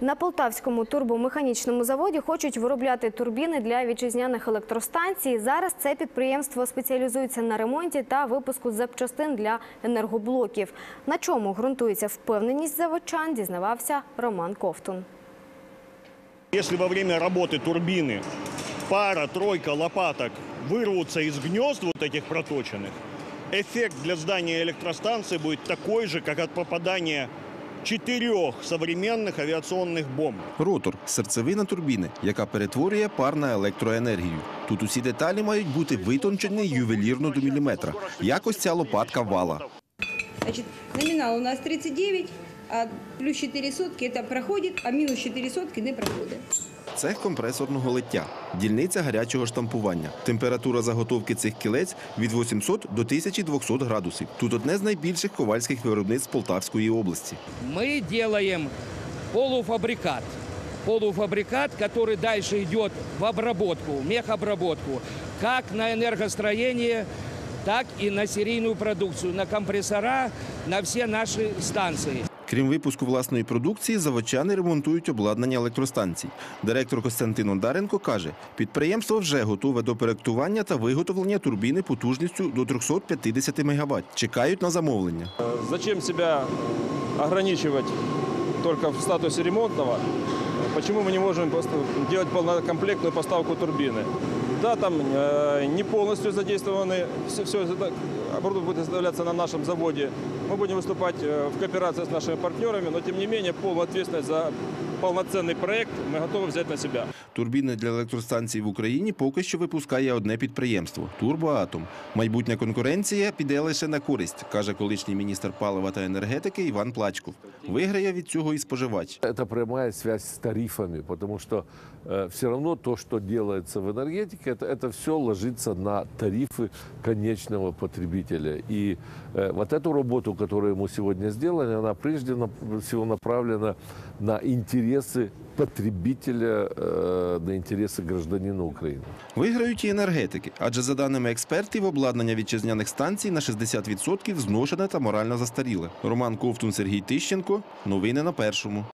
На полтавському турбомеханічному заводі хочуть виробляти турбіни для вітчизняних електростанцій. Зараз це підприємство спеціалізується на ремонті та випуску запчастин для енергоблоків. На чому ґрунтується впевненість заводчан, дізнавався Роман Ковтун. Если во время работы турбины пара, тройка лопаток вырвутся из гнезд вот этих проточенных, эффект для здания электростанции будет такой же, как от попадания четырех современных авиационных бомб. Ротор серцевина турбіни, яка перетворює пар на електроенергію. Тут усі деталі мають бути витончені ювелірно до міліметра, як ось ця лопатка вала. Значит, номинал у нас 39, а плюс 4 сотки это проходит, а минус 4 сотки не проходит. Цех компресорного лиття, дільниця гарячого штампування. Температура заготовки цих кілець від 800 до 1200 градусів. Тут одне з найбільших ковальських виробництв Полтавської області. мы делаем полуфабрикат. Полуфабрикат, который дальше идет в обработку, мехобработку, как на энергостроение, так и на серийную продукцию, на компрессора, на все наши станции. Крім випуску власної продукції, заводчани ремонтують обладнання електростанцій. Директор Костянтин Ондаренко каже, підприємство вже готове до проектування та виготовлення турбіни потужністю до 350 МВт. Чекають на замовлення. Зачем себе ограничувати тільки в статусі ремонтного? Почему мы не можем просто делать полнокомплектную поставку турбины? Да, там э, не полностью задействованы, все, все это оборудование будет изготовляться на нашем заводе. Мы будем выступать э, в кооперации с нашими партнерами, но тем не менее полную ответственность за полноценный проект мы готовы взять на себя. Турбіни для електростанцій в Україні поки що випускає одне підприємство Турбоатом. Майбутня конкуренція піде лише на користь, каже колишній міністр палива та енергетики Іван Плачков. Виграє від цього і споживач. Это прямая связь с тарифами, потому что все равно то, что делается в энергетике, это, это все ложится на тарифы конечного потребителя. И э, вот эту работу, которую мы сегодня сделали, она прежде на- всего направлена на интересы потребителя, э, на интересы гражданина Украины. Виграють і енергетики, адже за даними експертів, обладнання вітчизняних станцій на 60% зношене та морально застаріле. Роман Ковтун, Сергій Тищенко. Новини на першому.